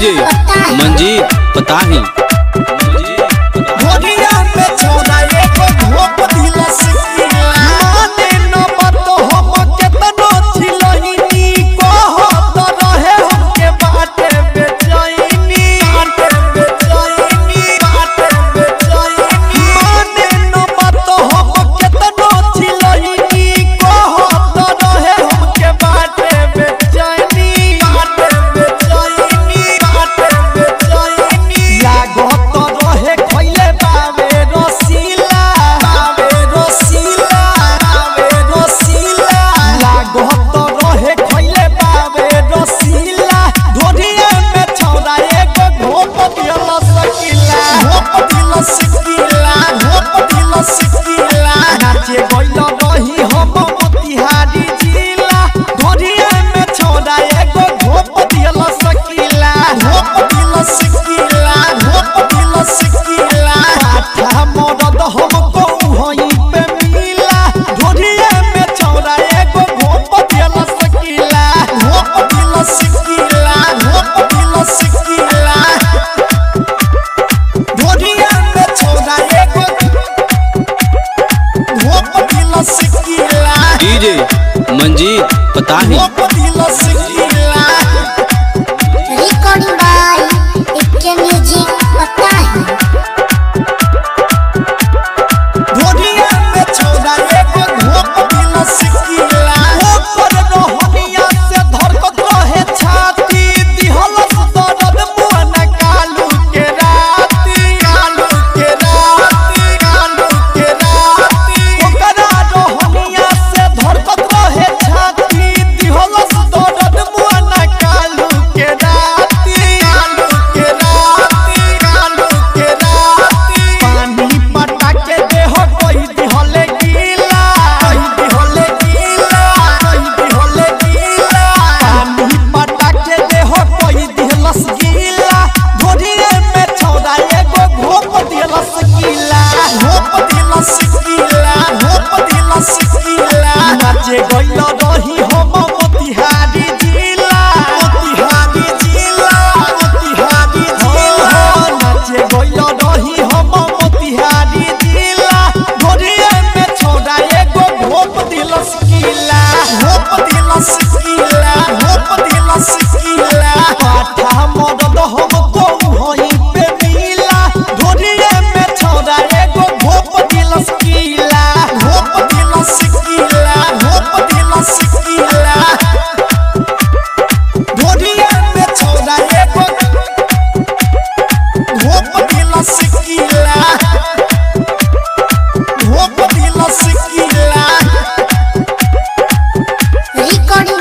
मंजी मंजीत पता ही। रंजीत पता नहीं।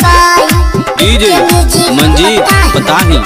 डीजे मंजीत नहीं